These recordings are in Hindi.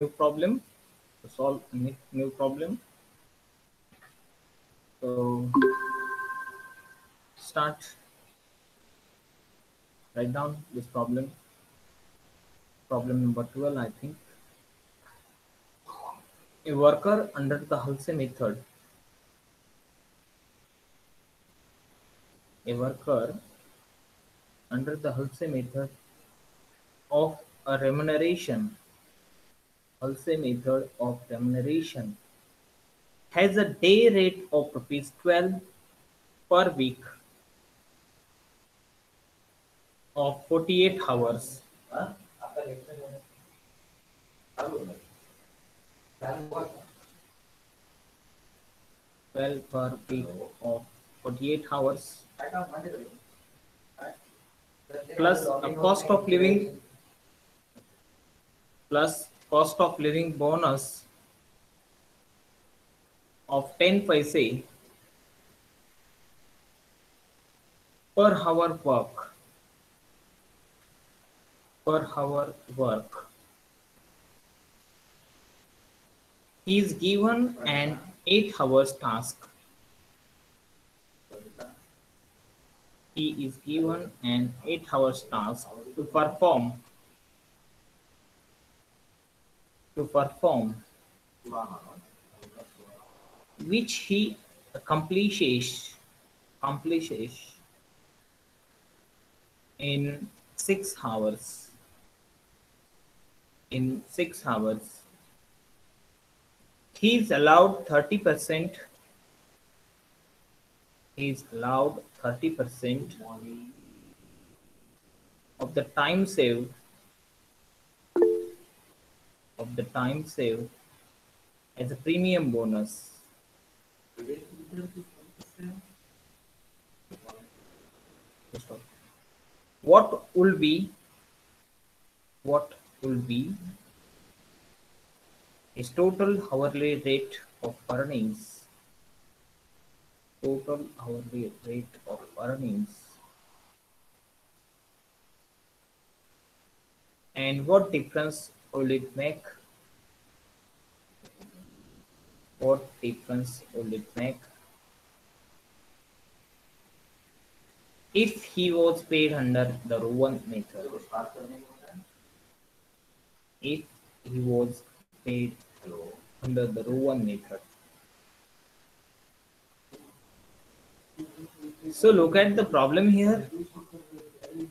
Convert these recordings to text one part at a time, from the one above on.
new problem to solve a new- problem. So start. Write down this problem. Problem number 12 i think. A worker under the Halse method. A worker under the Halse method of a remuneration Halse method of remuneration. Has a day rate of rupees 12 per week of 48 hours. 12 per week of 48 hours. Plus a cost of living. Plus cost of living bonus of 10 paise per hour work per hour work he is given an 8 hours task. He is given an 8 hours task to perform to perform which he accomplishes accomplishes in 6 hours. In 6 hours he is allowed 30% he is allowed 30% of the time saved of the time saved as a premium bonus. What will be what will be his total hourly rate of earnings? Total hourly rate of earnings. And what difference make what it make if he was paid under the Rowan method if he was paid under the Rowan method. So look at the problem here.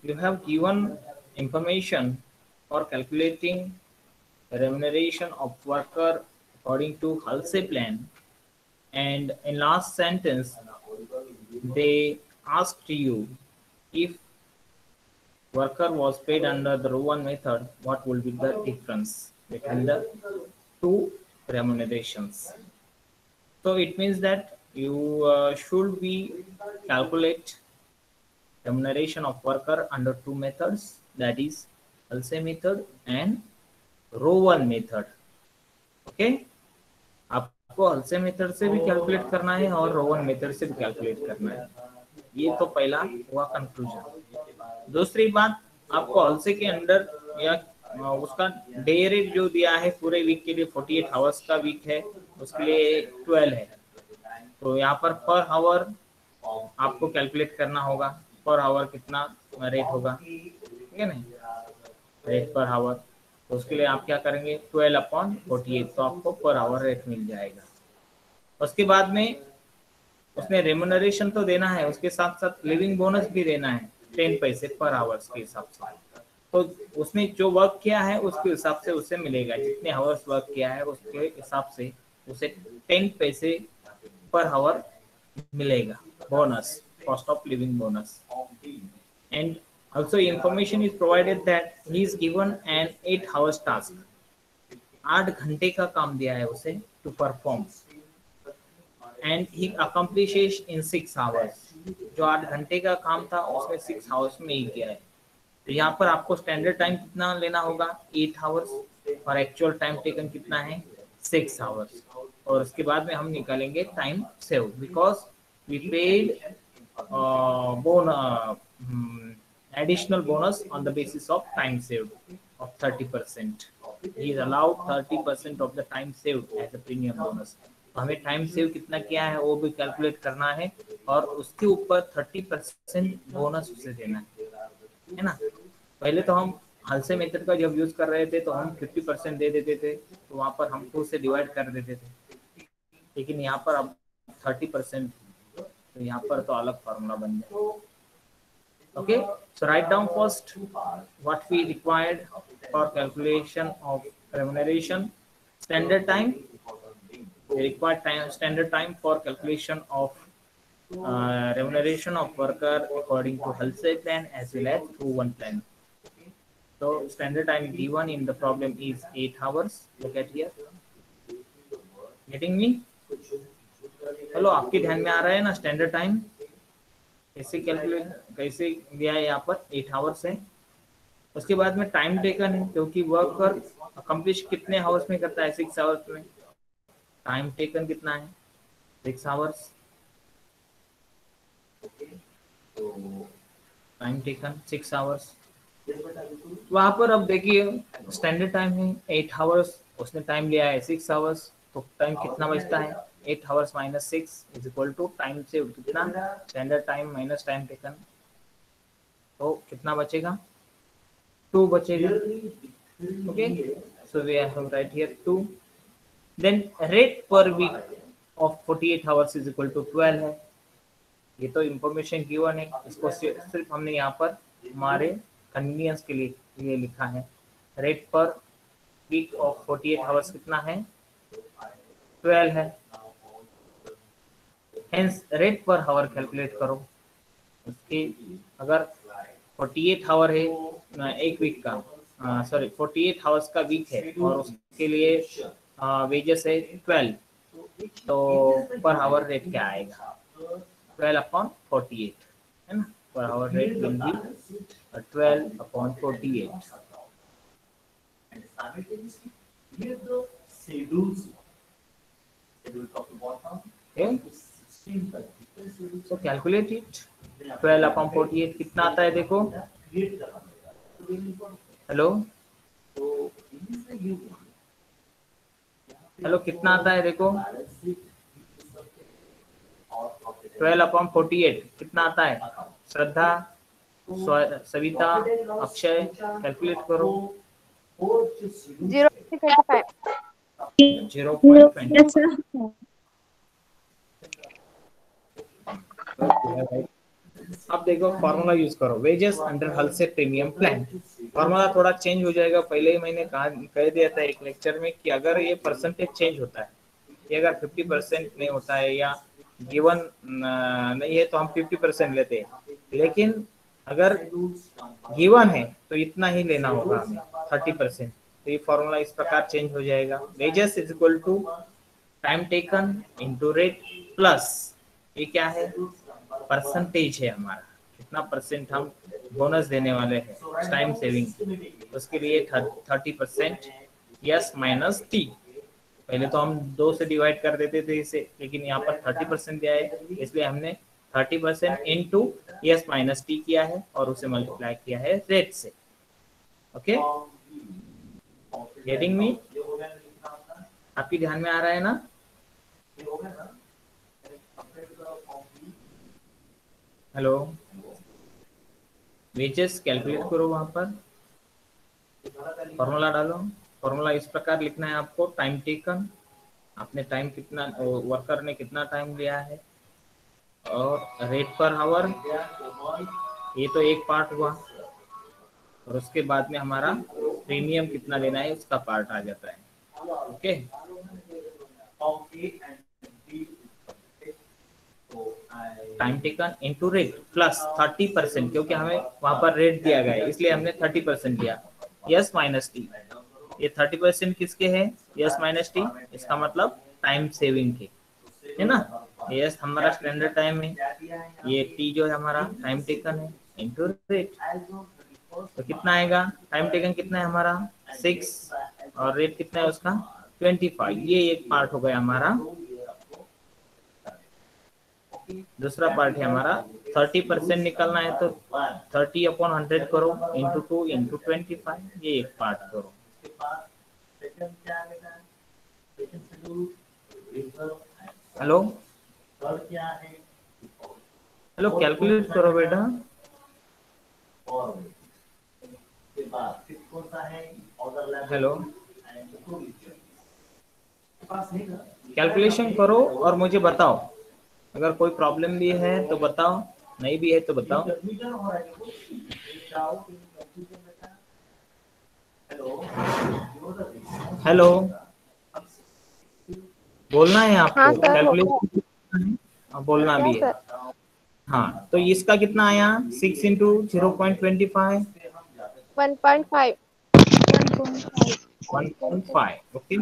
You have given information for calculating remuneration of worker according to Halse plan. And in last sentence they asked you if worker was paid under the Rowan method what will be the difference between the two remunerations? So it means that you uh, should be calculate remuneration of worker under two methods that is Halse method and Rowan method. Okay आपको हल्से मेथड से भी कैलकुलेट करना है और रोवन मेथड से भी कैलकुलेट करना है। ये तो पहला हुआ कंक्लूजन दूसरी बात, आपको हल्से के अंडर या उसका डे रेट जो दिया है पूरे वीक के लिए 48 आवर्स का वीक है, उसके लिए 12 है। तो यहाँ पर पर आवर आपको कैलकुलेट करना होगा। पर आवर कितना रेट होगा? ठीक है नहीं रेट पर आवर तो उसके लिए आप क्या करेंगे? ट्वेल्व अपॉन फोर्टी एट तो आपको पर आवर रेट मिल जाएगा। उसके बाद में उसने रेमुनरेशन तो देना है, उसके साथ साथ लिविंग बोनस भी देना है टेन पैसे पर आवर्स के हिसाब से। तो उसने जो वर्क किया है, उसके हिसाब से उसे मिलेगा। जितने आवर्स वर्क किया है, उसके हिसाब से उसे टेन पैसे पर आवर मिलेगा। Bonus cost of living bonus and also, information is provided that he is given an 8 hours task. आठ घंटे का काम दिया है उसे to perform and he accomplishes in six hours जो आठ घंटे का काम था, उसने सिक्स आवर्स में ही किया है। तो यहाँ पर आपको स्टैंडर्ड टाइम कितना लेना होगा? एट आवर्स और एक्चुअल टाइम टेकन कितना है? सिक्स आवर्स और उसके बाद में हम निकालेंगे time save because we paid bone additional bonus on the basis of time saved of 30%. He is allowed 30% of the time saved as a premium bonus. तो हमें टाइम सेव कितना किया है, वो भी कैलकुलेट करना है और उसके ऊपर 30 परसेंट बोनस उसे देना है है ना पहले तो हम हलसे मेथड का जब यूज़ कर रहे थे तो हम 50 परसेंट दे देते थे तो वहाँ पर हमको उसे डिवाइड कर देते थे लेकिन यहाँ पर अब 30 परसेंट तो यहाँ पर तो अलग फार्मूला बन जाए okay so write down first what we required for calculation of remuneration standard time we require time standard time for calculation of uh, remuneration of worker according to health plan as well as through one plan so standard time given in the problem is 8 hours look at here getting me hello आपके ध्यान में आ रहा है ना स्टैंडर्ड टाइम कैसे कैलकुलेट कैसे दिया है यहाँ पर? एट आवर्स है। उसके बाद में टाइम टेकन है, क्योंकि वर्कर अकम्प्लिश कितने आवर्स में करता है? सिक्स आवर्स में। टाइम टेकन कितना है? Six hours time taken six hours वहाँ पर अब देखिए स्टैंडर्ड टाइम है एट आवर्स उसने टाइम लिया है सिक्स आवर्स तो टाइम कितना बचता है? Eight hours minus six is equal to time से कितना? Standard time minus time taken तो कितना बचेगा? टू बचेगा। Okay so we have write here two then rate per week of 48 hours is equal to 12 है। ये तो इंफॉर्मेशन गिवन है। इसको सिर्फ़ हमने यहाँ पर हमारे कन्वीनियंस के लिए ये लिखा है। Rate per week of 48 hours कितना है? 12 है। Hence rate per hour calculate करो। उसके अगर 48 हावर है एक वीक का सॉरी 48 हावर्स का वीक है और उसके लिए वेजेस है 12 तो पर हावर रेट क्या आएगा? 12 अपॉन 48 है ना? Per hour rate will be 12 upon 48 okay? So calculate it. 12 upon 48 कितना आता है देखो। हेलो? हेलो कितना आता है देखो? 12 अपॉन 48 कितना आता है? श्रद्धा सविता अक्षय कैलकुलेट करो। Zero thirty five zero point twenty अब देखो फॉर्मूला यूज़ करो। Wages under Halsey premium plan formula थोड़ा चेंज हो जाएगा। पहले ही मैंने कहा, कह दिया था एक लेक्चर में कि अगर ये परसेंटेज चेंज होता है ये अगर 50 परसेंट नहीं होता है या गिवन नहीं है तो हम 50 परसेंट लेते हैं। लेकिन अगर गिवन है तो इतना ही लेना होगा हमें थर्टी परसेंट तो ये फॉर्मूला इस प्रकार चेंज हो जाएगा। Wages is equal to time taken into rate plus ये क्या है? परसेंटेज है हमारा। कितना परसेंट हम बोनस देने वाले हैं टाइम सेविंग उसके लिए thirty percent S minus T पहले तो हम दो से डिवाइड कर देते थे इसे, लेकिन यहाँ पर थर्टी परसेंट दिया है। इसलिए हमने thirty percent into S minus T किया है और उसे मल्टीप्लाई किया है रेट से। ओके गेटिंग मी आपकी ध्यान में आ रहा है ना? हेलो। वेजेस कैलकुलेट करो वहाँ पर। फॉर्मूला डालो। फॉर्मूला इस प्रकार लिखना है आपको। टाइम टेकन आपने टाइम कितना वर्कर ने कितना टाइम लिया है। और रेट पर आवर ये तो एक पार्ट हुआ। और उसके बाद में हमारा प्रीमियम कितना लेना है उसका पार्ट आ जाता है। Okay time taken into rate plus thirty percent क्योंकि हमें वहाँ पर रेट दिया गया है, इसलिए हमने थर्टी परसेंट दिया। यस माइनस टी ये थर्टी परसेंट किसके है? यस माइनस टी इसका मतलब टाइम सेविंग के। है ना? यस हमारा स्टैंडर्ड टाइम है। ये टी जो है हमारा टाइम टेकन है इनटू रेट तो कितना आएगा? टाइम टेकन कितना है हमारा? सिक्स और रेट कितना है उसका? ट्वेंटी फाइव ये एक पार्ट हो गया हमारा दूसरा पार्ट है हमारा। थर्टी परसेंट निकलना है तो थर्टी अपॉन हंड्रेड करो into two into twenty five ये एक पार्ट करो। हेलो हेलो कैलकुलेट करो बेटा। हेलो कैलकुलेशन करो और मुझे बताओ। अगर कोई प्रॉब्लम भी है तो बताओ नहीं भी है तो बताओ। हेलो बोलना है आपको? हाँ, कैलकुलेशन हाँ, बोलना भी है। हाँ तो इसका कितना आया? Six into zero point twenty five one point five one point five okay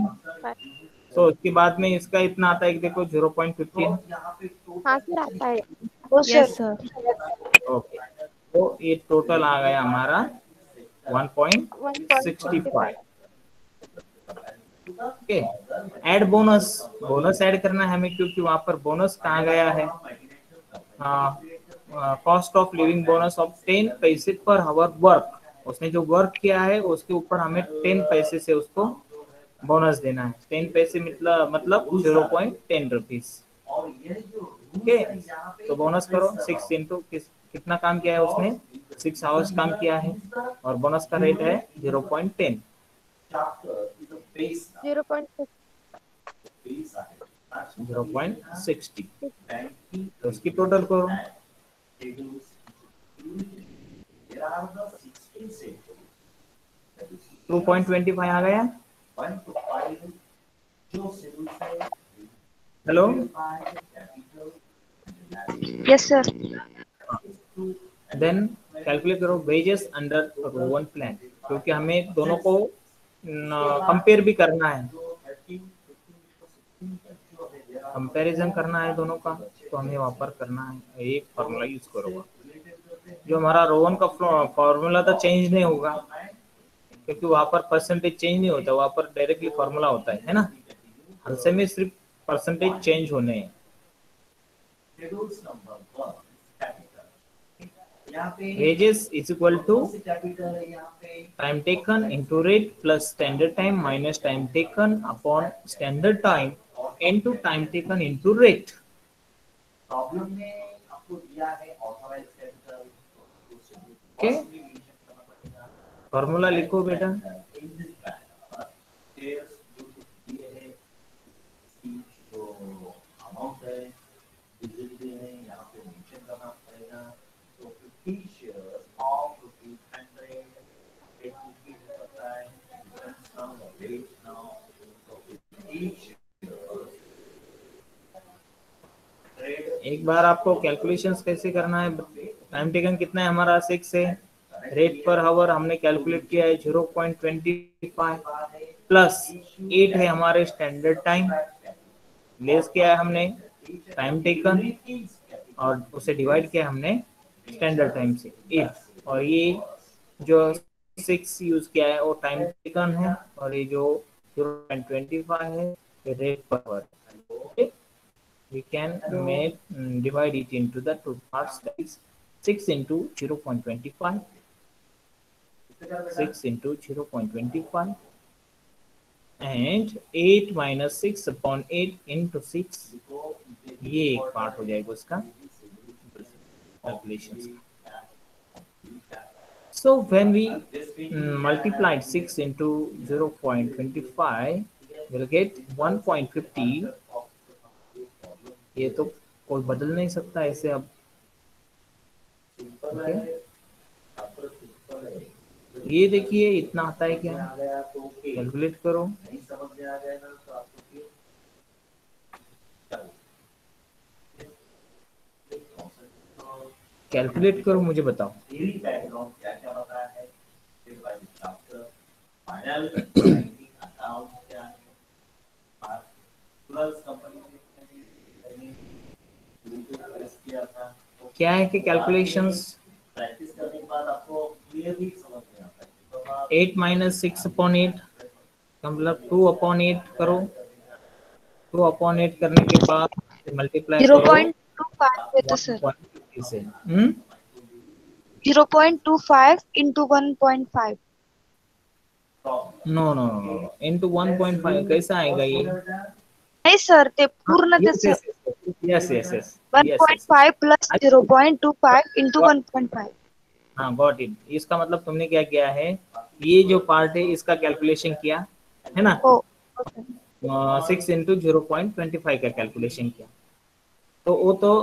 तो उसके बाद में इसका इतना आता है देखो ज़ीरो पॉइंट फिफ्टीन हाँ सर आता है। Yes sir. ओके तो ये टोटल आ गया हमारा one point sixty five okay add bonus bonus add करना है हमें क्योंकि वहाँ पर बोनस कहाँ गया है? Cost of living bonus of ten पैसे पर हवर वर्क उसने जो वर्क किया है उसके ऊपर हमें टेन पैसे से उसको बोनस देना है। टेन पैसे मतलब मतलब zero point ten rupees okay तो बोनस करो। सिक्स इंटू कितना काम किया है उसने? सिक्स आवर्स काम किया है। और बोनस का रेट है zero point ten zero point zero point sixty तो उसकी टोटल करो। टू पॉइंट ट्वेंटी फाइव आ गया। Hello yes sir then calculate करो wages under Rowan plan क्योंकि हमें दोनों को कंपेयर भी करना है। कंपैरिजन करना है दोनों का तो हमें वहाँ पर करना है। एक फॉर्मूला यूज़ करो। जो हमारा रोवन का फॉर्मूला तो चेंज नहीं होगा। क्योंकि वहाँ पर परसेंटेज चेंज नहीं होता, वहाँ पर डायरेक्टली फॉर्मूला होता है है ना? हर समय सिर्फ़ परसेंटेज चेंज होने हैं। Wages is equal to time taken into rate plus standard time minus time taken upon standard time into time taken into rate problem में आपको दिया है ऑथराइज्ड कैपिटल ओके फॉर्मूला लिखो बेटा। एक बार आपको कैलकुलेशंस कैसे करना है? टाइम टेकन कितना है? हमारा सिक्स है। रेट पर हावर हमने कैलकुलेट किया है zero point twenty five plus eight है हमारे स्टैंडर्ड टाइम लेस किया है हमने टाइम टेकन और उसे डिवाइड किया हमने स्टैंडर्ड टाइम से एट और ये जो सिक्स यूज़ किया है वो टाइम टेकन है और ये जो ज़ीरो पॉइंट ट्वेंटी फाइव है ये rate per hour we can make um, divide it into the two parts that is 6 into 0.25 6 into 0.25 and 8 minus 6 upon 8 into 6 ये एक पार्ट हो जाएगा उसका calculations so when we um, multiplied 6 into 0.25 we'll get 1.50 ये तो कोई बदल नहीं सकता ऐसे अब ओके ये देखिए, इतना आता है क्या? कैलकुलेट करो। कैलकुलेट करो, मुझे बताओ। क्या है कि calculations eight minus six upon eight मतलब टू अपॉन एट करो। टू अपॉन एट करने के बाद multiply zero point two five तो सर हम्म? 0.25 into 1.5. No no no into 1.5 कैसा आएगा ये? नहीं सर ते पूर्ण यस त्याचं yes yes yes 1.5 plus 0.25 into 1.5. हाँ गॉट इट इसका मतलब तुमने क्या किया है? ये जो पार्ट है इसका कैलकुलेशन किया है ना? Six into zero point twenty five का कैलकुलेशन किया। तो वो तो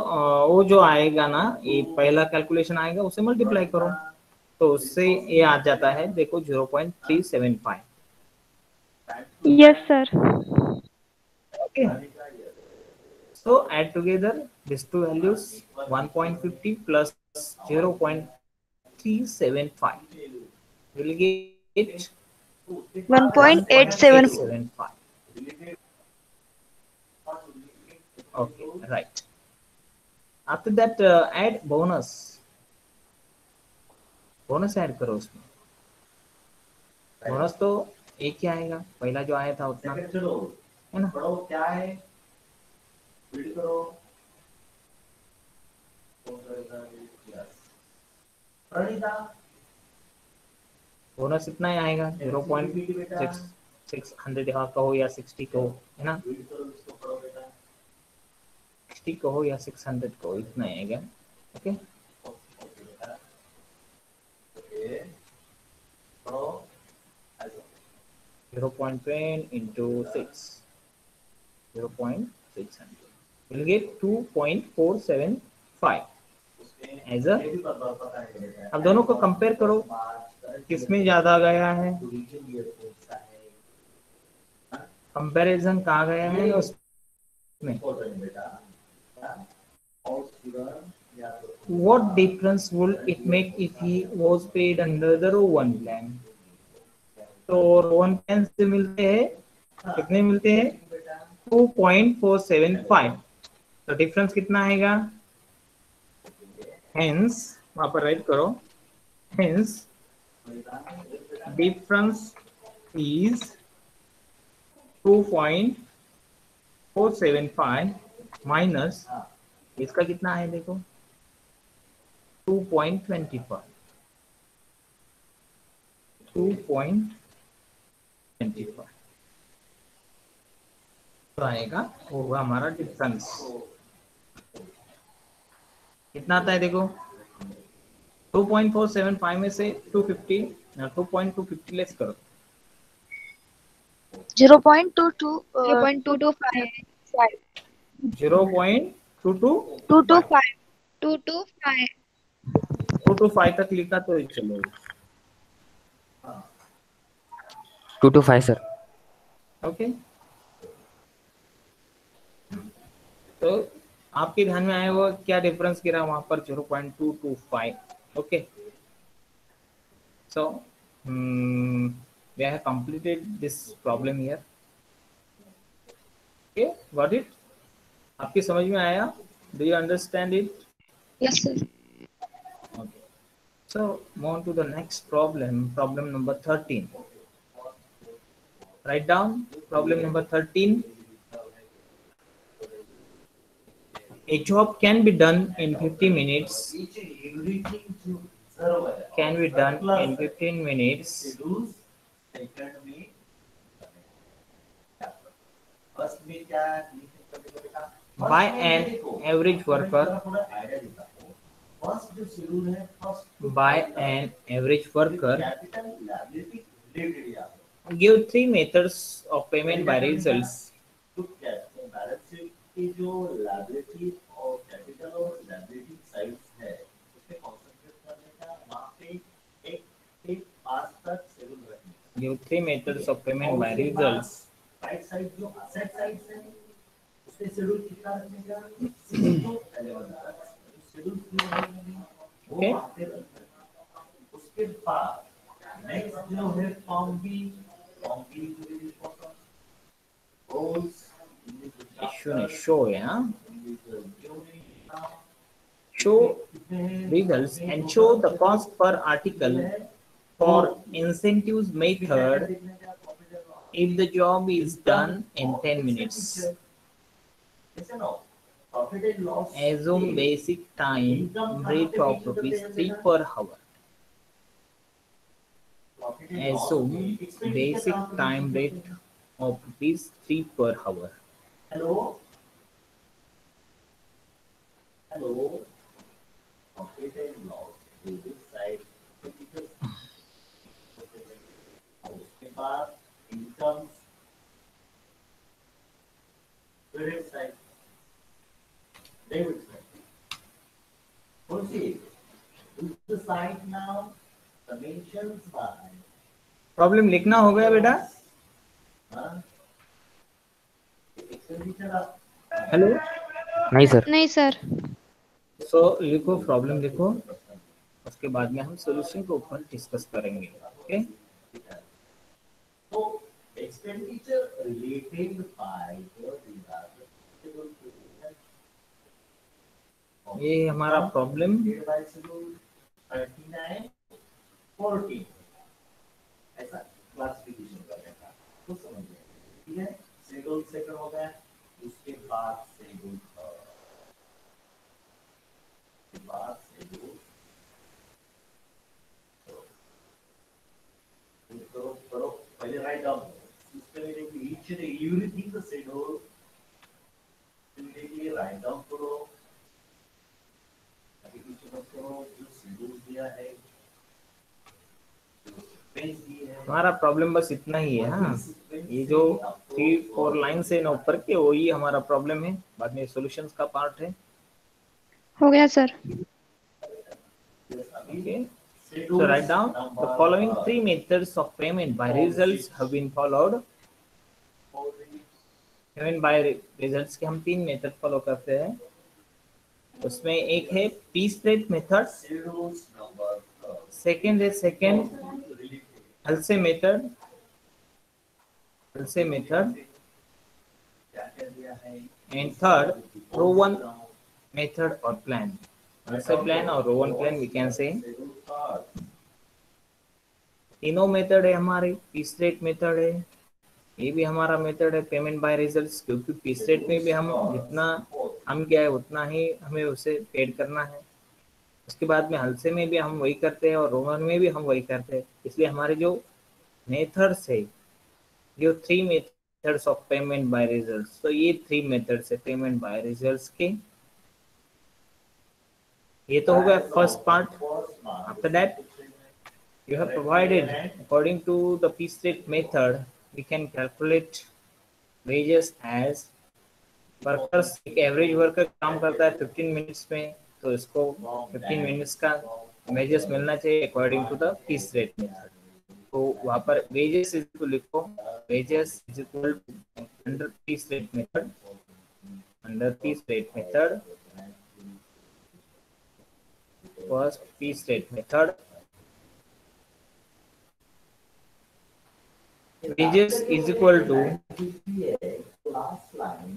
वो जो आएगा ना ये पहला कैलकुलेशन आएगा उसे मल्टीप्लाई करो। तो उससे ये आ जाता है देखो zero point three seven five yes sir okay Yes, sir. okay. So add together these two values 1.50 plus 0.375 will get 1.875. 1.875. okay right after that uh, add bonus bonus add करो उसमें बोनस तो एक ही आएगा पहला जो आया था उतना है ना क्या है करो बोनस इतना ही आएगा zero point six six hundred कहो या सिक्सटी कहो है ना? सिक्सटी कहो या सिक्स हंड्रेड कहो इतना ही आएगा okay zero point ten into six zero point six hundred will get two point four seven five as अ है अब दोनों को कंपेयर करो। किसमें ज़्यादा गया है? कंपैरिजन कहाँ गया है? उसमें। What difference would it make if he was paid under the row one plan? तो row one plan से मिलते हैं। कितने मिलते हैं? 2.475 तो डिफरेंस कितना आएगा? Hence, वहाँ पर राइट करो, hence, difference is 2.475 माइनस इसका कितना है देखो? 2.25 2.25 तो आएगा, होगा हमारा डिफरेंस कितना आता है देखो 2.475 में से 250 ना 2.250 लेस करो 0.22 uh, 0.225. 0.22 225. 225. 225 तक लिखा तो चलो two two five sir okay तो आपके ध्यान में आया हुआ क्या डिफरेंस गिरा वहाँ पर zero point two two five okay so we have completed this problem here okay what it आपके समझ में आया? Do you understand it yes sir okay so move on to the next problem problem number thirteen write down problem number thirteen A job can be done in 50 minutes, each everything जो observe है can be done in 15 minutes schedule second में फर्स्ट में क्या लिखने का देखो बेटा by an average worker, थोड़ा आइडिया देता हूँ फर्स्ट जो शेड्यूल है first by an average worker. Capital liability related या Give three methods of payment by results. तो क्या है बैलेंस शीट की जो लायबिलिटी और लायबिलिटी साइड्स है उस कंसंट्रेट करने का वहाँ पे एक एक पास तक शेड्यूल रखने Give three methods of payment by results. Right side जो असेट साइड है उस शेड्यूल कितना रखने का? शेड्यूल वाला शेड्यूल उसके बाद नेक्स्ट जो है फॉर्म बी फॉर्म बी जो है गोल्स Issue ने show है हाँ? Show results and show the cost per article for incentives method if the job is done in 10 minutes. Assume basic time rate of rupees 3 per hour assume basic time rate of rupees 3 per hour Hello? Hello? Profit and loss this side. उसके बाद incomes credit side. Debit side. Proceed. Use the side now. Dimensions by. Problem लिखना हो गया बेटा हाँ? हेलो नहीं सर नहीं सर सो so, लिखो प्रॉब्लम लिखो उसके बाद में हम सॉल्यूशन के ऊपर डिस्कस करेंगे okay So expenditure related by the ये हमारा प्रॉब्लम by schedule 39 14 ऐसा क्लासिफिकेशन करने का तो समझिए ठीक है? शेड्यूल सेकंड हो गया उसके बाद शेड्यूल शेड्यूल करो पहले write down systematically each write down करो हमारा प्रॉब्लम बस इतना ही है हाँ। ये जो थ्री फोर लाइन से ना ऊपर के वही हमारा प्रॉब्लम है। बाद में सॉल्यूशंस का पार्ट है। हो गया, sir. So, write down. The following three methods of payment by results have been followed. Payment by results के हम तीन मेथड फॉलो करते हैं। उसमें एक है मेथड शेड्यूल्स नंबर सेकंड है second Halsey method Halsey method क्या क्या दिया है और हल्से प्लान और Rowan plan we can say schedule third तीनों मेथड है हमारे पीस रेट मेथड है ये भी हमारा मेथड है पेमेंट बाय रिजल्ट्स क्योंकि पीस रेट में भी हम जितना हम क्या है उतना ही हमें उसे पेड करना है उसके बाद में हलसे में भी हम वही करते हैं और रोमन में भी हम वही करते हैं इसलिए हमारे जो मेथड्स है जो three methods of payment by results तो ये थ्री मेथड्स है पेमेंट बाय रिजल्ट्स के ये तो हो गया first part after that you have provided according to the piece rate method we can calculate wages as workers एक एवरेज वर्कर काम करता है 15 मिनट्स में तो इसको 15 मिनट्स का वेजेस मिलना चाहिए according to the piece rate method तो वहाँ पर वेजेस इज़ इक्वल लिखो wages is equal to under piece rate method under piece rate method piece rate method wages is equal to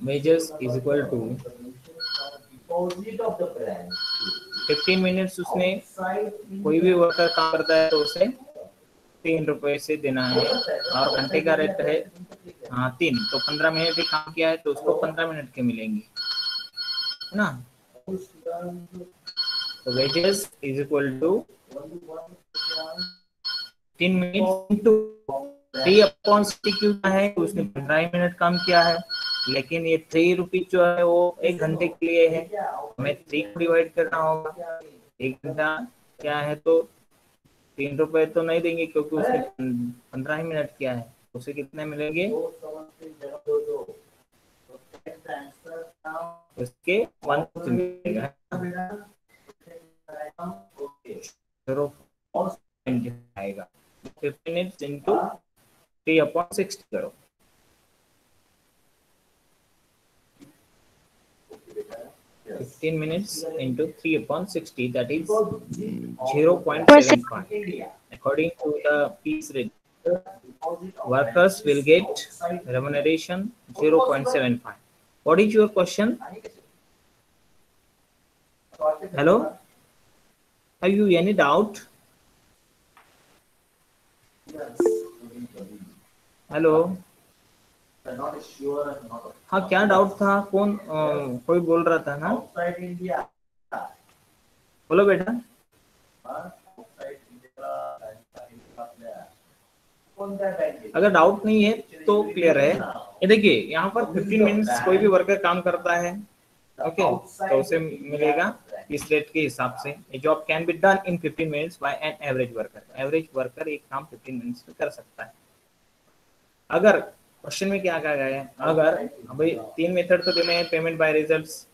wages is equal to deposit of the branch 15 minutes उसने कोई भी वर्कर काम करता है तो उसे तीन रुपए से देना है और घंटे का रेट है हाँ तीन। तो पंद्रह मिनट ही काम किया है तो उसको पंद्रह मिनट के मिलेंगे। है ना? तो वेजेस इज़ इक्वल टू तीन minute into three upon sixty क्यों है? उसने पंद्रह ही मिनट काम किया है। लेकिन ये थ्री रुपीज़ जो है, वो एक घंटे के लिए है। हमें थ्री को डिवाइड करना होगा एक घंटा क्या है तो तीन रुपए तो नहीं देंगे, क्योंकि उसने पंद्रह ही मिनट किया है। उसे कितने मिलेंगे? उसके वन मिलेगा। ज़ीरो आएगा fifteen minutes into three upon sixty करो fifteen minutes into three upon sixty that is zero point seven five. According to the piece rate, workers will get remuneration zero point seven five. What is your question? Hello? Have you any doubt? And not हाँ क्या डाउट था? कौन कोई बोल रहा था ना? इंडिया बोलो बेटा। अगर डाउट नहीं है तो क्लियर है। ये देखिए यहाँ पर 15 मिनट्स कोई भी वर्कर काम करता है ओके तो उसे मिलेगा। इस रेट के हिसाब से ये job can be done in 15 minutes by an average worker average worker एक काम 15 मिनट्स में कर सकता है। अगर क्वेश्चन में क्या कहा गया है? अगर भाई तीन मेथड तो देने हैं पेमेंट बाय रिजल्ट्स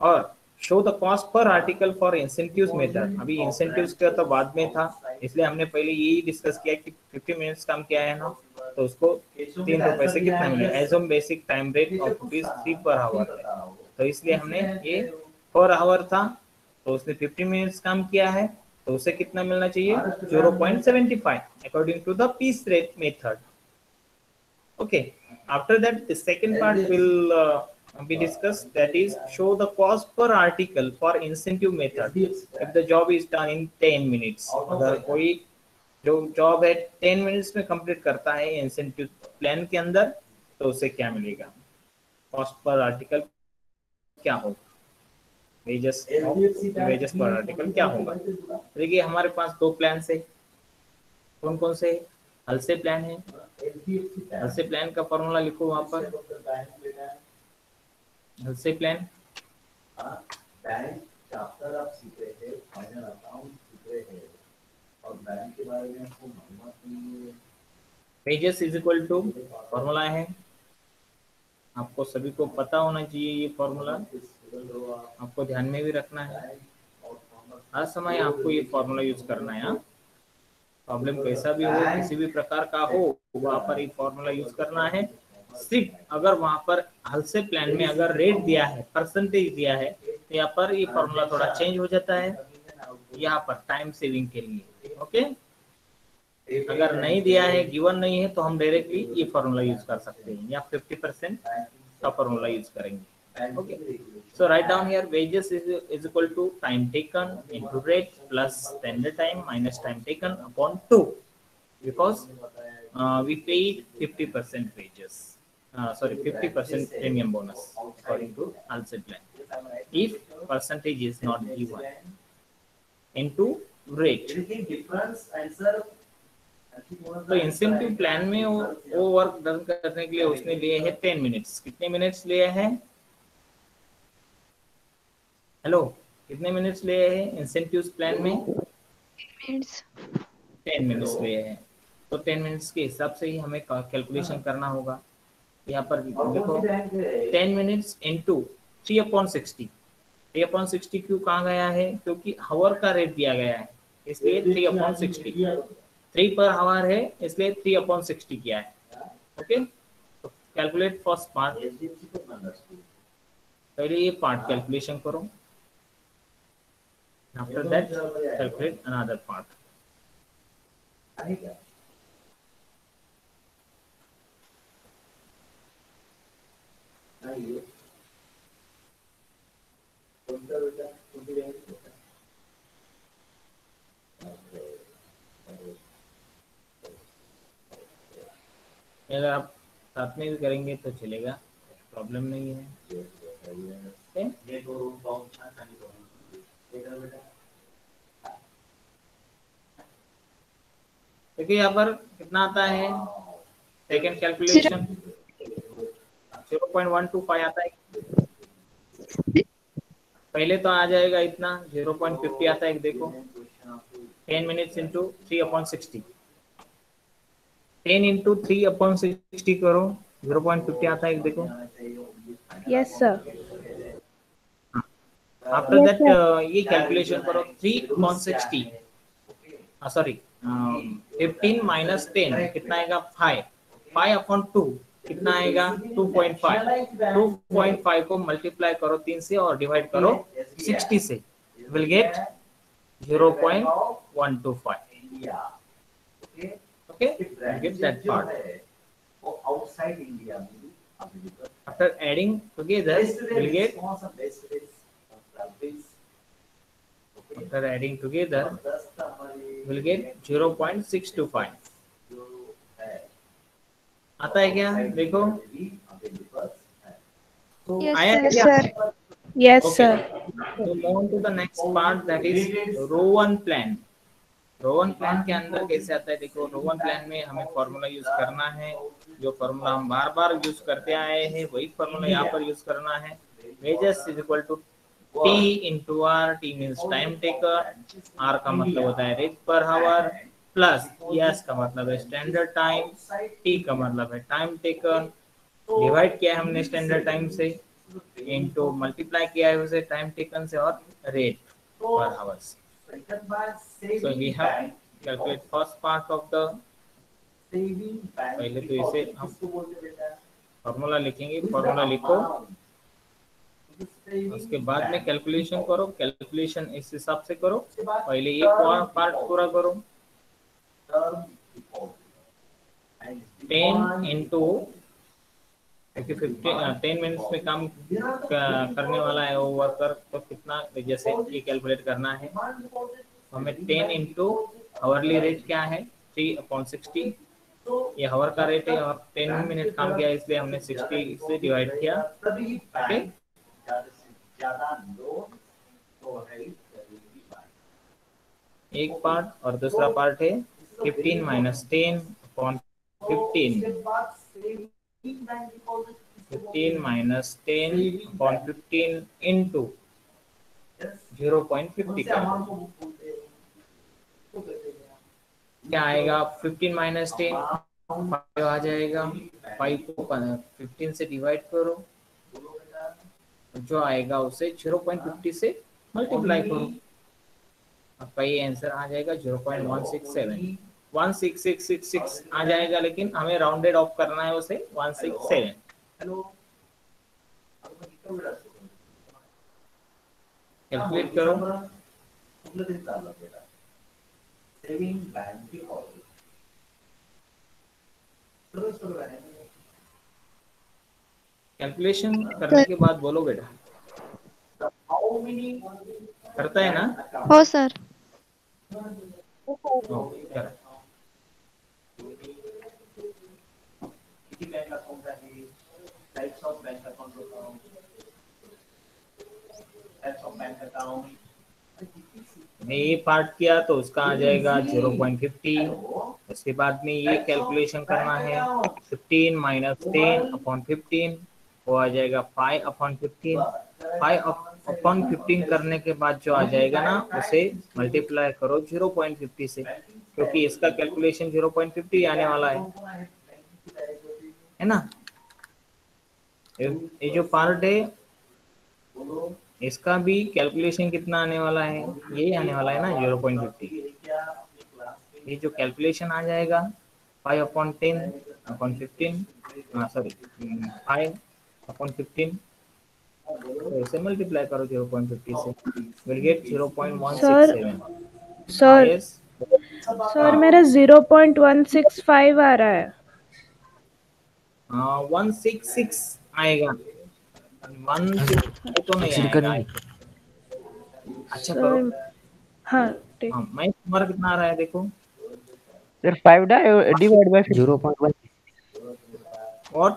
और show the cost per article for incentives method अभी इंसेंटिव्स का तो बाद में था, इसलिए हमने पहले यही डिस्कस किया कि 50 मिनट्स काम किया है ना तो उसको तीन रुपए से कितना मिलेगा as on basic time rate of rupees three per hour तो इसलिए हमने ये पर आवर था तो उसने 50 मिनट्स काम किया है तो उसे कितना मिलना चाहिए 0.75 according to the piece rate method okay after that the second part will uh, be discussed that is show the cost per article for incentive method if the job is done in 10 minutes अगर कोई जो जॉब है 10 मिनट्स में कंप्लीट करता है इंसेंटिव प्लान के अंदर तो उसे क्या मिलेगा कॉस्ट पर आर्टिकल क्या होगा वेजेस वेजेस पर आर्टिकल क्या होगा? देखिए, हमारे पास दो प्लान है। कौन कौन से हल्से प्लान है। हल्से प्लान का फॉर्मूला लिखो वहाँ पर। Halsey plan wages is equal to formula है। आपको सभी को पता होना चाहिए ये फॉर्मूला आपको ध्यान में भी रखना है। हर समय आपको ये फॉर्मूला यूज़ करना है प्रॉब्लम कैसा भी हो, किसी भी प्रकार का हो, वहाँ पर ये फॉर्मूला यूज़ करना है। सिर्फ़ अगर वहाँ पर हल्से प्लान में अगर रेट दिया है परसेंटेज दिया है तो यहाँ पर ये फॉर्मूला थोड़ा चेंज हो जाता है। यहाँ पर टाइम सेविंग के लिए ओके अगर नहीं दिया है गिवन नहीं है तो हम डायरेक्टली ये फॉर्मूला यूज़ कर सकते हैं। या 50 परसेंट का फॉर्मूला यूज़ करेंगे। Okay so write down here wages is, is equal to time taken into rate plus standard time minus time taken upon 2 because uh, we paid 50 percent wages uh, sorry 50 percent premium bonus according to Alcid plan if percentage is not given into rate तो इंसेंटिव प्लान में वो वर्क डन करने के लिए उसने लिए हैं टेन मिनट्स कितने मिनट्स लिए हैं हेलो कितने मिनट्स लिए हैं इंसेंटिव प्लान में? मिनट्स टेन मिनट्स लिए हैं। तो टेन मिनट्स के हिसाब से ही हमें कैलकुलेशन करना होगा। यहाँ पर देखो ten minutes into three upon sixty three upon sixty क्यों कहा गया है? क्योंकि हवर का रेट दिया गया है। इसलिए three upon sixty three per hour है इसलिए थ्री अपॉन सिक्सटी किया है। ओके तो कैलकुलेट फ़र्स्ट पार्ट पहले ये पार्ट कैलकुलेशन करो। After that calculate another part अगर आप साथ में भी करेंगे तो चलेगा प्रॉब्लम नहीं है। देखिए यहाँ पर कितना आता है? Second calculation zero point one two five आता है। पहले तो आ जाएगा इतना ज़ीरो पॉइंट फिफ्टी आता है, देखो। Ten minutes into three upon sixty ten into three upon sixty करो ज़ीरो पॉइंट फिफ्टी आता है, देखो। Yes sir after Yes, that ये कैलकुलेशन करो. Three upon sixty sorry fifteen minus ten कितना आएगा? फाइव फाइव अपॉन टू कितना आएगा? Two point five two point five को मल्टीप्लाई करो तीन से और डिवाइड करो सिक्सटी से. Will get zero point one two five India okay okay get that part outside India में भी available after adding after adding together we'll get 0.625 जो है आता है क्या? देखो। तो आया है क्या? Yes, Okay. sir. So move on to the next part that is row plan. Row plan के अंदर कैसे आता है? देखो रो वन प्लान में हमें फॉर्मूला यूज़ करना है। जो फॉर्मूला हम बार बार यूज़ करते आए हैं वही फॉर्मूला यहाँ पर यूज़ करना है। Measures is equal to T into R T means time taken R का मतलब होता है रेट पर हावर प्लस यस का मतलब है स्टैंडर्ड टाइम टी का मतलब है टाइम टेकन डिवाइड किया है हमने स्टैंडर्ड टाइम से. इनटू मल्टीप्लाई किया है उसे टाइम टेकन से और rate per hours so, we have calculate first part of the पहले तो इसे हम फॉर्मूला लिखेंगे फॉर्मूला लिखो. उसके बाद में कैलकुलेशन करो कैलकुलेशन इस हिसाब से करो। पहले ये पार्ट पूरा करो। टेन इंटू टेन मिनट्स में काम करने वाला है वो वर्कर तो कितना, जैसे ये कैलकुलेट करना है। हमें टेन इंटू आवरली रेट क्या है? थ्री अपॉन सिक्सटी ये हवर का रेट है, और टेन मिनट काम किया, इसलिए हमने सिक्सटी से डिवाइड किया। ओके एक पार्ट और दूसरा पार्ट है fifteen minus ten upon fifteen fifteen minus ten upon fifteen into zero point fifty का क्या आएगा? फिफ्टीन माइनस टेन फाइव आ जाएगा। फाइव को फिफ्टीन से डिवाइड करो। जो आएगा उसे ज़ीरो पॉइंट फिफ्टी से मल्टीप्लाई करो। आपका ये आंसर आ जाएगा zero point one six seven one six six six six आ जाएगा लेकिन हमें राउंडेड ऑफ़ करना है उसे वन सिक्स सेवन कैलकुलेट करो। सेविंग बैंक डिपॉजिट कैलकुलेशन करने के बाद बोलो बेटा। करता है ना? हो सर। ओके, करा। किती बैंक अकाउंट आहे types of bank account account types of bank account ने ये पार्ट किया तो उसका आ जाएगा ज़ीरो पॉइंट फिफ्टी उसके बाद में ये कैलकुलेशन करना है। Fifteen minus ten upon fifteen वो आ जाएगा five upon fifteen five upon fifteen करने के बाद जो आ जाएगा ना, उसे मल्टीप्लाई करो ज़ीरो पॉइंट फिफ्टी से, क्योंकि इसका कैलकुलेशन ज़ीरो पॉइंट फिफ्टी आने वाला है। है ना? ये जो पार्ट है, इसका भी कैलकुलेशन कितना आने वाला है? यही आने वाला है ना ज़ीरो पॉइंट फिफ्टी ये जो कैलकुलेशन आ जाएगा five upon ten upon fifteen sorry five upon fifteen तो इसे मल्टीप्लाई करो ज़ीरो पॉइंट फिफ्टी से। Will get zero point one Sir, six seven Sir, yes sir मेरा 0.165 आ रहा है। वन सिक्स सिक्स आएगा। वन तो नहीं आएगा। नहीं। अच्छा करो। हाँ ठीक। हाँ मैं तुम्हारा कितना आ रहा है देखो। Sir five divide by zero point one what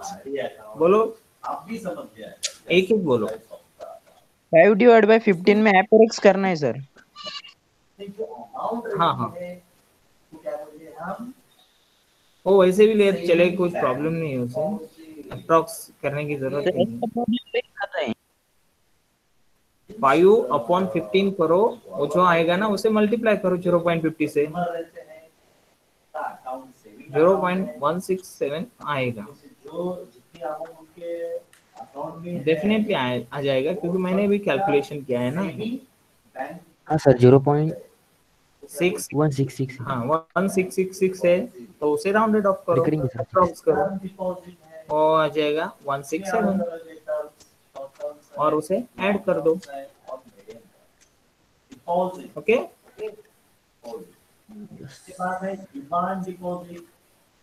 बोलो। आप भी समझ गया एक एक बोलो। फाइव डिवाइड बाय फिफ्टीन में एपरेक्स करना है सर हाँ, हाँ। वो वैसे भी ले चले कुछ प्रॉब्लम नहीं है उसे। अप्रॉक्स करने की ज़रूरत नहीं है। फाइव अपॉन फिफ्टीन करो वो जो आएगा ना उसे मल्टीप्लाई करो ज़ीरो पॉइंट फिफ्टी से। Zero point one six seven आएगा। डेफिनेटली आ जाएगा क्योंकि मैंने भी कैलकुलेशन किया है ना। हाँ sir zero point six one six six हाँ। वन सिक्स सिक्स सिक्स है तो उसे राउंडेड ऑफ़ करो। अप्रॉक्स करो। वो आ जाएगा वन सिक्स सेवन और उसे ऐड कर दो। ओके इसके बाद डिमांड डिपॉजिट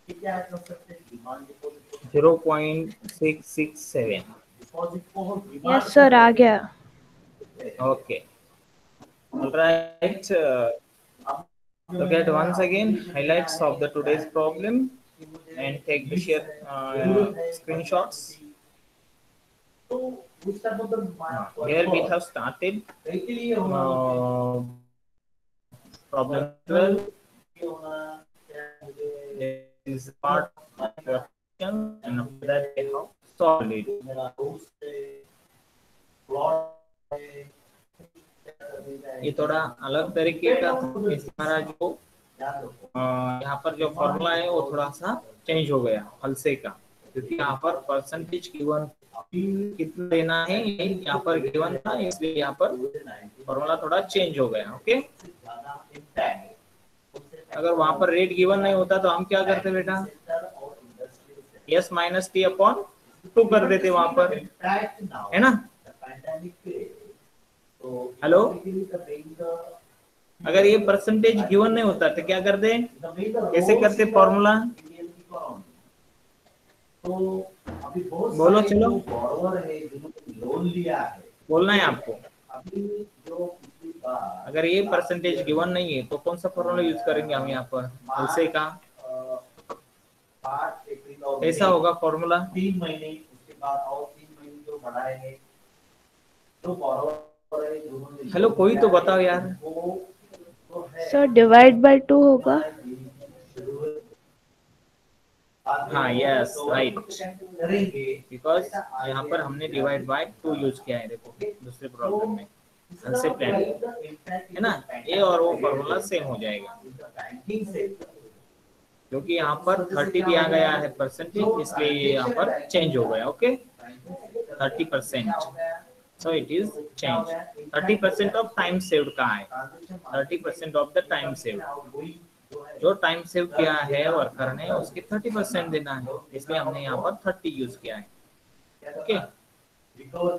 क्या कर सकते हैं demand deposit 0.667 yes sir aa okay. All right uh, look at once again highlights of the today's problem and take the share uh, screenshots. Here we have started uh, problem 12 is part of question and after that we have solved it. से प्लॉट है ये थोड़ा अलग तरीके का हमारा जो यहाँ पर जो फॉर्मूला है वो थोड़ा सा चेंज हो गया हलसे का। क्योंकि यहाँ पर परसेंटेज गिवन कितना देना है यहाँ पर गिवन था इसलिए यहाँ पर फॉर्मूला थोड़ा चेंज हो गया ओके अगर वहाँ पर रेट गिवन नहीं होता तो हम क्या करते बेटा? S minus T upon two कर देते वहाँ पर। है ना? हेलो? अगर ये परसेंटेज गिवन नहीं होता तो क्या करते कैसे करते फॉर्मूला तो अभी बहुत बोलो, चलो। लोन लिया है बोलना है आपको। अभी जो अगर ये परसेंटेज गिवन नहीं है तो कौन सा फॉर्मूला यूज़ करेंगे हम यहाँ पर? हलसे का अ, कैसा होगा फॉर्मूला तीन महीने उसके बाद और तीन महीने जो बढ़ाएँगे borrower हेलो, कोई तो बताओ यार। तो सर डिवाइड बाय टू होगा? हाँ, right. करेंगे। बिकॉज़ यहाँ पर हमने डिवाइड बाय टू यूज़ किया है देखो दूसरे प्रॉब्लम में। है ना? ये और वो फॉर्मूला सेम हो। जाएगा। क्योंकि यहाँ पर थर्टी दिया गया है परसेंटेज इसलिए ये यहाँ पर चेंज हो गया okay thirty percent so it is change thirty percent of time saved का है? Thirty percent of the time saved जो टाइम सेव किया है वर्कर ने, उसके थर्टी परसेंट देना है, इसलिए हमने यहाँ पर थर्टी यूज़ किया है okay recover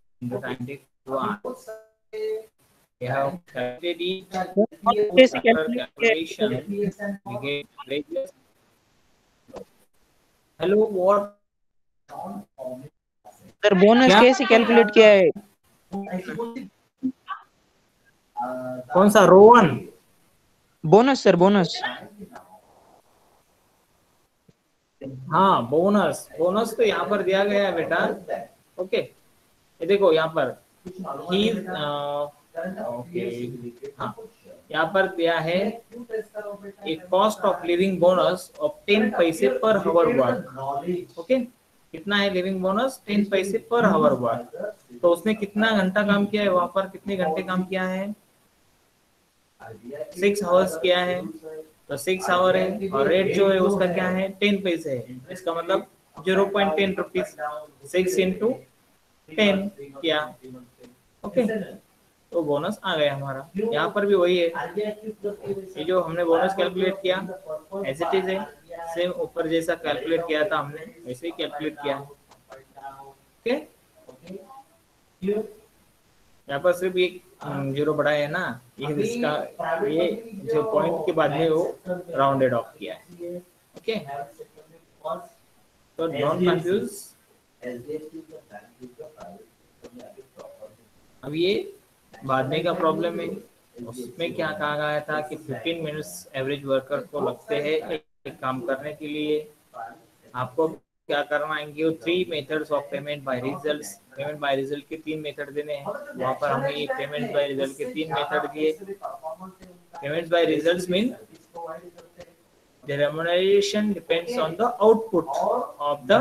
In the time we have किया है? calculation. We get. Hello, what? Sir bonus? कैसे कैलकुलेट किया है कौन सा रोवन बोनस सर बोनस हाँ बोनस बोनस तो यहाँ पर दिया गया है बेटा ओके ये देखो, यहाँ पर ही ओके हाँ यहाँ पर दिया है एक cost of living bonus of ten पैसे पर हवर वर्क ओके कितना है लिविंग बोनस टेन पैसे पर हवर वर्क तो उसने कितना घंटा काम किया है? वहाँ पर कितने घंटे काम किया है? सिक्स आवर्स किया है। तो सिक्स आवर है। और रेट जो है, उसका क्या है? टेन पैसे है। इसका मतलब zero point ten rupees six into ten किया? ओके तो बोनस आ गया हमारा। यहाँ पर भी वही है। ये जो हमने बोनस कैलकुलेट किया एज इट इज़ है सेम ऊपर जैसा कैलकुलेट किया था हमने वैसे ही कैलकुलेट किया ओके यहाँ पर सिर्फ़ एक ज़ीरो बढ़ा है ना ये इसका ये जो पॉइंट के बाद में वो राउंडेड ऑफ़ किया है। ओके तो डोंट कंफ्यूज अब ये में का प्रॉब्लम है। उसमें क्या कहा गया था कि 15 मिनट्स एवरेज वर्कर को लगते हैं एक, काम करने के लिए। आपको क्या करना है कि three methods of payment by results payment by result के तीन मेथड देने हैं। वहाँ पर हमने ये पेमेंट बाय रिज़ल्ट के तीन मेथड दिए। Payment by results mean the remuneration depends on the output of the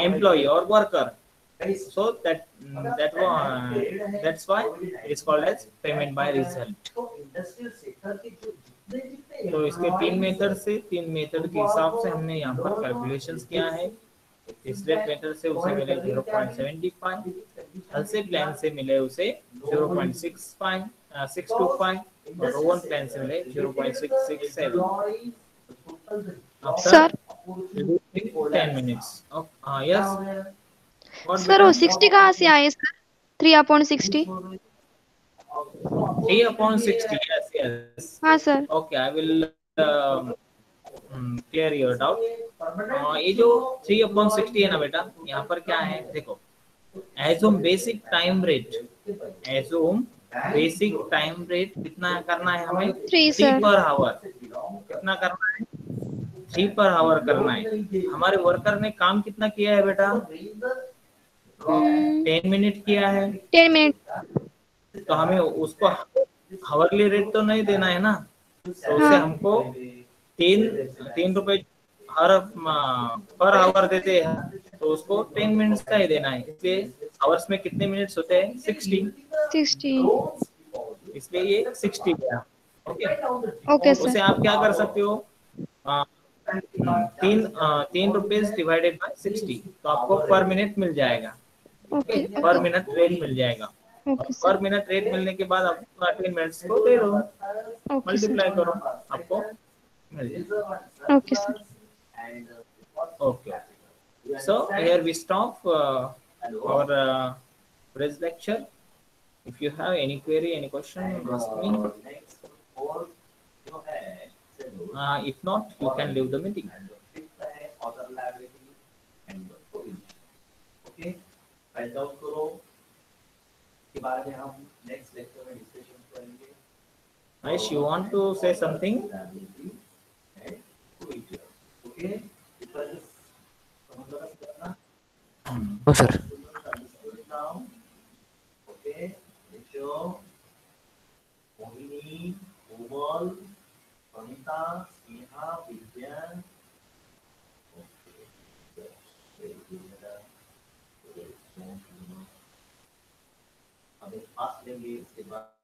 employee or worker so that that one that's why it is called as payment by result तो इसके तीन मेथड से तीन मेथड के हिसाब से हमने यहाँ पर कैलकुलेशंस किया है तीसरे मेथड से उसे मिले 0.75 हल्से प्लान से मिले उसे 0.65 625 और रोवन प्लान से मिले 0.667 sir ten minutes yes sir वो सिक्सटी कहाँ से आए sir three upon sixty three upon sixty yes yes हाँ sir okay I will clear your doubt ये जो थ्री अपॉन सिक्सटी है ना बेटा यहाँ पर क्या है? देखो as on basic time rate as on basic time rate कितना करना है हमें? थ्री पर आवर कितना करना है? थ्री पर आवर करना है। हमारे वर्कर ने काम कितना किया है बेटा? टेन मिनट किया है। टेन मिनट तो हमें उसको हवरली रेट तो नहीं देना है ना? तो उसे हाँ। हमको तीन तीन रुपए हर पर आवर देते हैं। तो उसको टेन मिनट्स का ही देना है। इसलिए आवर्स में कितने मिनट्स होते हैं? सिक्सटी सिक्सटी इसलिए ये सिक्सटी गया। ओके ओके उसे आप क्या कर सकते हो? तीन तीन रुपीज़ डिवाइडेड बाय सिक्सटी तो आपको पर मिनट मिल जाएगा। पर मिनट रेट मिल जाएगा। पर मिनट रेट मिलने के बाद आप टेन मिनट्स को दे दो। मल्टीप्लाई करो आपको मिल जाएगा। Okay sir we stop uh, our uh, today's lecture. If you have any query any question ask me. uh, if not you can leave the meeting okay find out करो के बारे में हम नेक्स्ट लेक्चर में डिस्कशन करेंगे Aish, you want to say something okay समझ करना No, sir. now. Okay, Richo, Mohini, Umal, Sonita, Iha, Vivian. Habis pas lagi, istirahat.